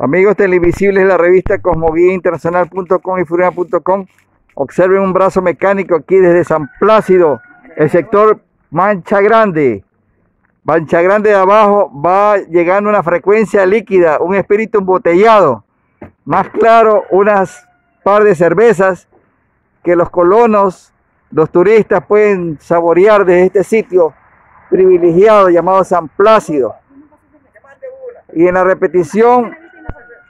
Amigos televisibles la revista cosmoguiainternacional.com y furina.com, observen un brazo mecánico aquí desde San Plácido, el sector Mancha Grande. Mancha Grande de abajo va llegando una frecuencia líquida, un espíritu embotellado. Más claro, unas par de cervezas que los colonos, los turistas pueden saborear desde este sitio privilegiado llamado San Plácido. Y en la repetición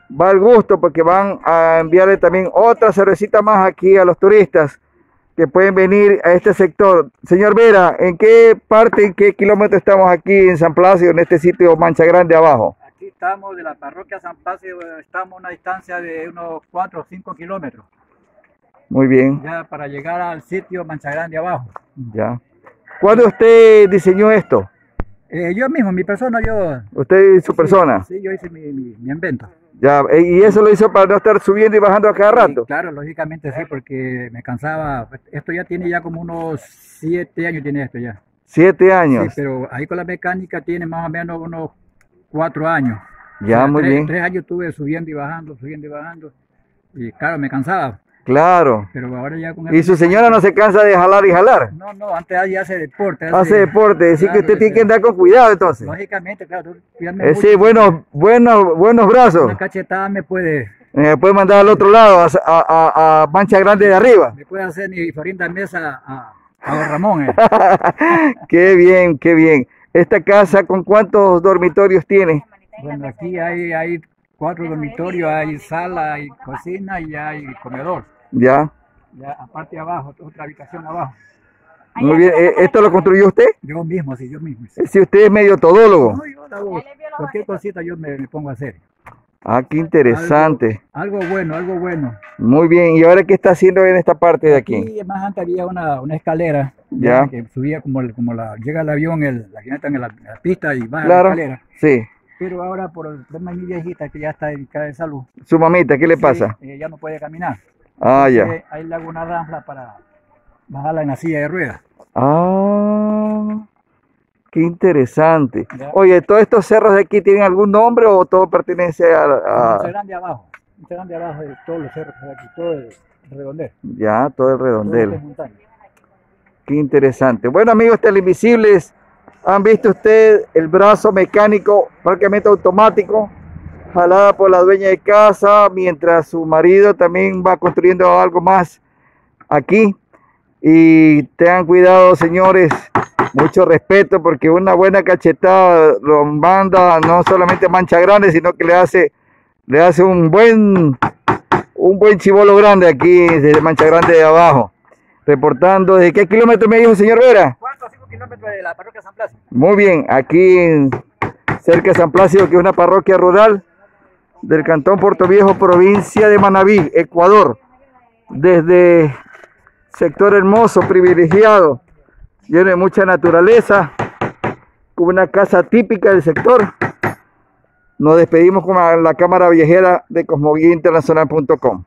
va el gusto porque van a enviarle también otra cervecita más aquí a los turistas que pueden venir a este sector. Señor Vera, ¿en qué parte, en qué kilómetro estamos aquí en San Plácido, en este sitio Mancha Grande abajo? Aquí estamos de la parroquia San Plácido, estamos a una distancia de unos 4 o 5 kilómetros. Muy bien. Ya para llegar al sitio Mancha Grande abajo. Ya. ¿Cuándo usted diseñó esto? Eh, yo mismo, mi persona, yo... ¿Usted y su persona? Sí, yo hice mi, mi, mi invento. Ya, eh, y eso lo hizo para no estar subiendo y bajando a cada rato. Sí, claro, lógicamente sí, porque me cansaba. Esto ya tiene ya como unos siete años, tiene esto ya. Siete años. Sí, pero ahí con la mecánica tiene más o menos unos cuatro años. Ya, O sea, muy tres, bien. Tres años estuve subiendo y bajando, subiendo y bajando. Y claro, me cansaba. Claro. Pero ahora ya con Y su señora no se cansa de jalar y jalar. No, no, antes ella hace deporte. Hace deporte, así que claro, usted tiene que andar con cuidado entonces. Lógicamente, claro. Eh, sí, buenos, buenos, buenos brazos. Una cachetada me puede, Me puede mandar al otro lado, a, a- a Mancha Grande de arriba. me puede hacer ni Florinda Mesa a, a don Ramón. eh. qué bien, qué bien. ¿Esta casa con cuántos dormitorios tiene? Bueno, aquí hay, hay cuatro dormitorios, hay sala, hay cocina y hay comedor. Ya. Ya, aparte de abajo, otra habitación abajo. Muy bien. Eh, ¿Esto lo construyó usted? Yo mismo, sí, yo mismo. sí. Si usted es medio todólogo. No, yo hago cualquier cosita yo me, me pongo a hacer. Ah, qué interesante. Algo bueno, algo bueno. Muy bien. ¿Y ahora qué está haciendo en esta parte de aquí? Y más antes había una, una escalera Ya. que subía como, el- como la, llega el avión, el, la avioneta en la, en la pista y baja Claro. la escalera. Sí. Pero ahora por el problema de mi viejita que ya está dedicada de salud, Su mamita, ¿qué le sí, pasa? eh, ya no puede caminar. Ah, ya. Ahí le hago una rampa para bajarla en la silla de ruedas. Ah, qué interesante. Ya. Oye, ¿todos estos cerros de aquí tienen algún nombre o todo pertenece a, a- Un grande abajo, un grande abajo de todos los cerros de aquí, todo el redondel. ya todo el todo redondel? Qué interesante. Bueno, amigos televisibles, han visto usted el brazo mecánico prácticamente automático, jalada por la dueña de casa, mientras su marido también va construyendo algo más aquí. Y tengan cuidado, señores, mucho respeto, porque una buena cachetada lo manda no solamente a mancha grande, sino que le hace, le hace un buen, un buen chivolo grande aquí desde mancha grande de abajo. Reportando, ¿de qué kilómetro me dijo, señor Vera? ¿Cuántos? 5 kilómetros de la parroquia San Blas? Muy bien, aquí cerca de San Plácido, que es una parroquia rural del Cantón Puerto Viejo, provincia de Manabí, Ecuador. Desde sector hermoso, privilegiado, lleno de mucha naturaleza, con una casa típica del sector. Nos despedimos con la cámara viajera de cosmoguiainternacional.com.